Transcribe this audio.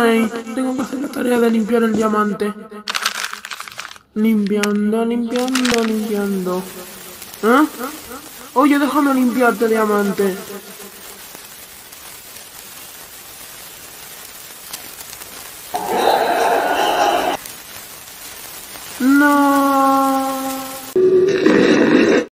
Ay, tengo que hacer la tarea de limpiar el diamante. Limpiando, limpiando, limpiando. ¿Eh? Oye, déjame limpiarte, diamante. No.